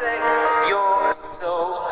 to protect your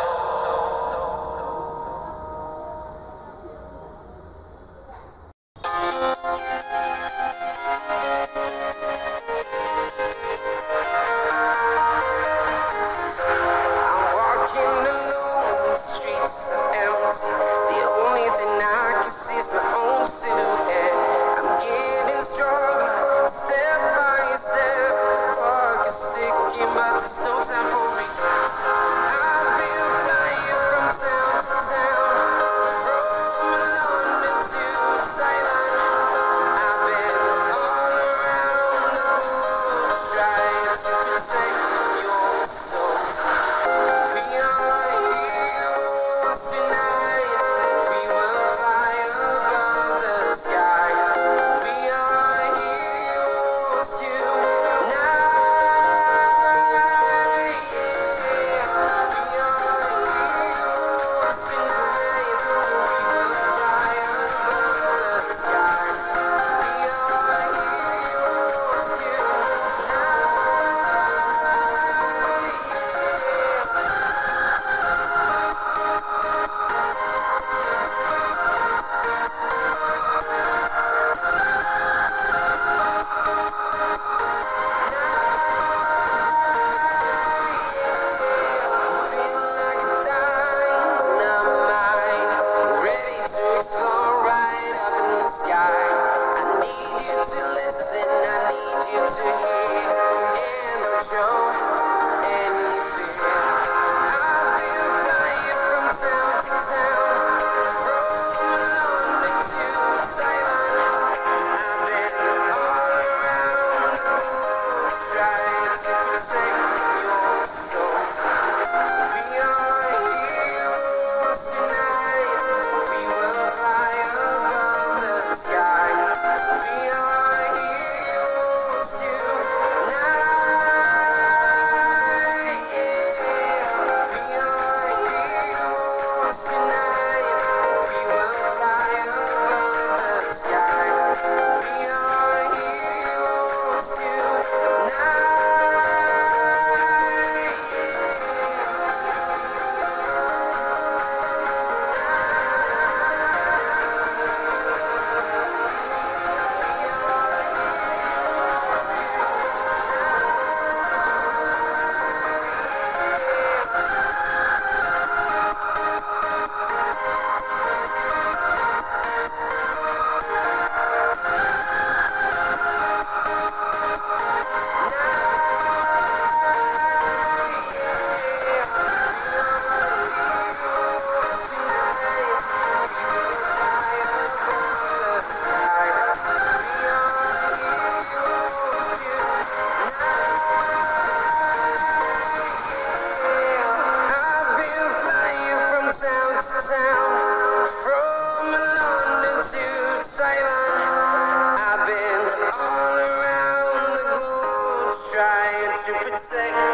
to